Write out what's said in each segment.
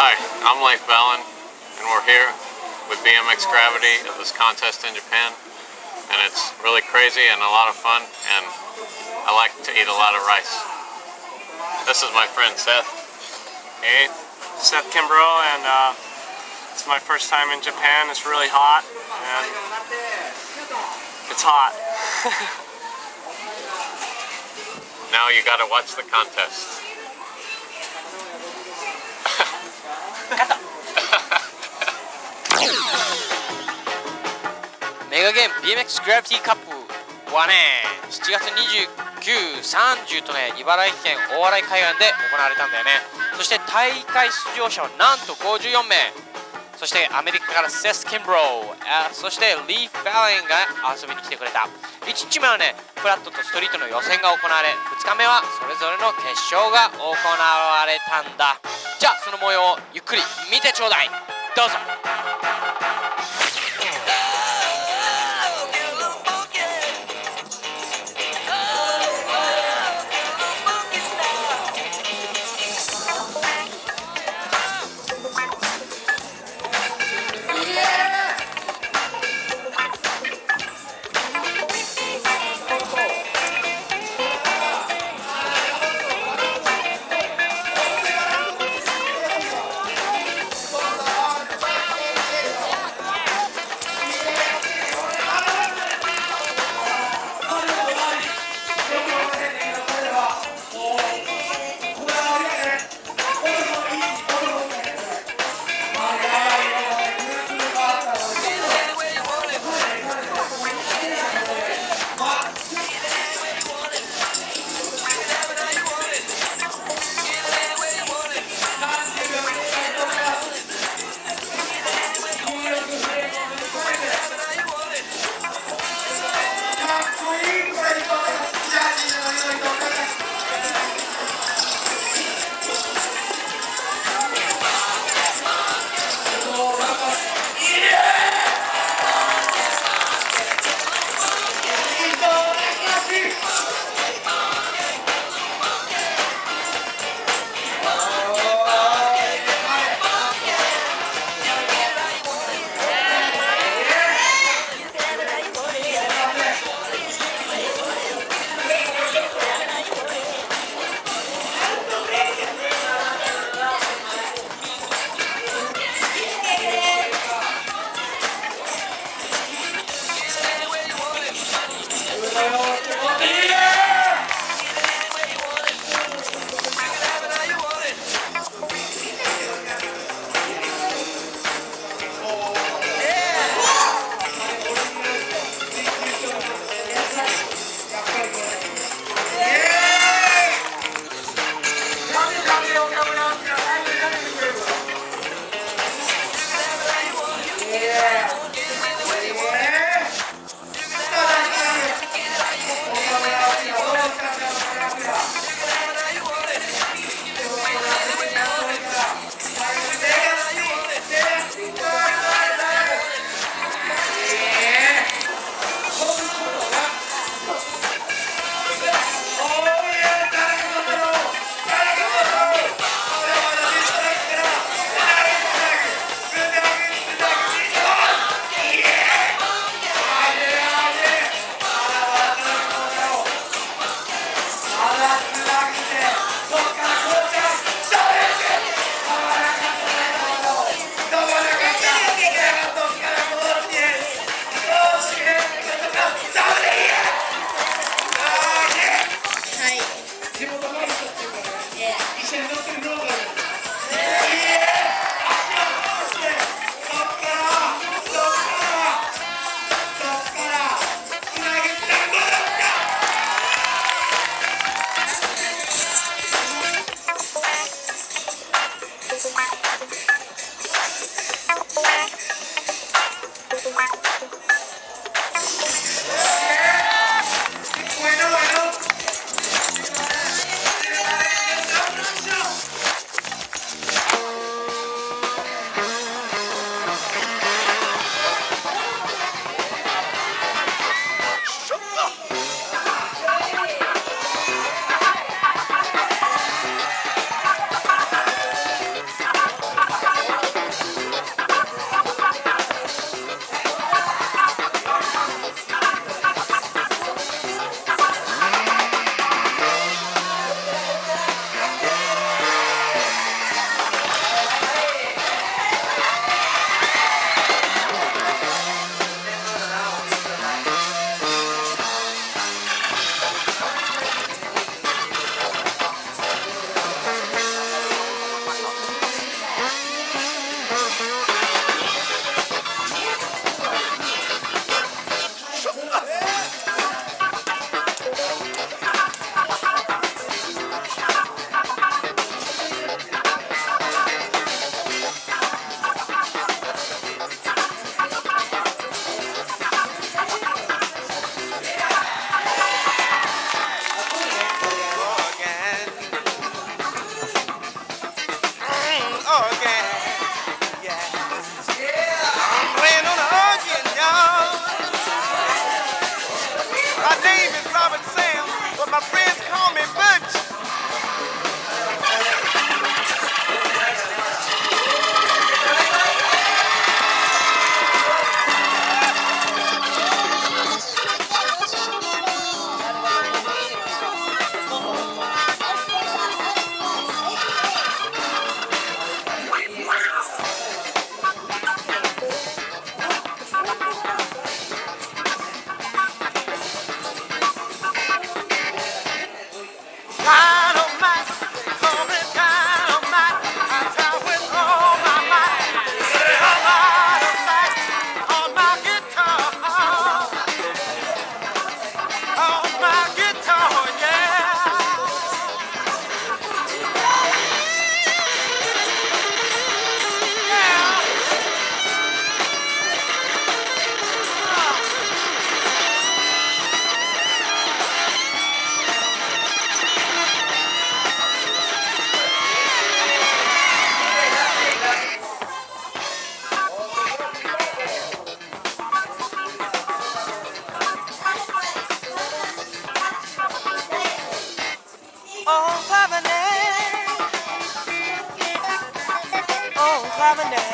Hi, I'm Leif Valin, and we're here with BMX Gravity at this contest in Japan. And it's really crazy and a lot of fun, and I like to eat a lot of rice. This is my friend Seth. Hey, Seth Kimbrough, and uh, it's my first time in Japan. It's really hot, and it's hot. Now you gotta watch the contest. メガゲーム BMX グラビティカップはね7月29、30とね茨城県大洗海岸で行われたんだよねそして大会出場者はなんと54名そしてアメリカからセス・キンブローそしてリー・ファレンが遊びに来てくれた。1日目はねフラットとストリートの予選が行われ2日目はそれぞれの決勝が行われたんだ。じゃあその模様をゆっくり見てちょうだい。どうぞ。Bye.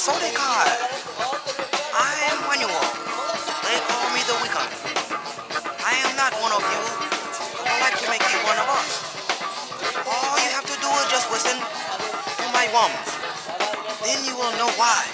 So they call. I am Manuel. They call me the Wicca. I am not one of you. I like to make you one of us. All you have to do is just listen to my worms. Then you will know why.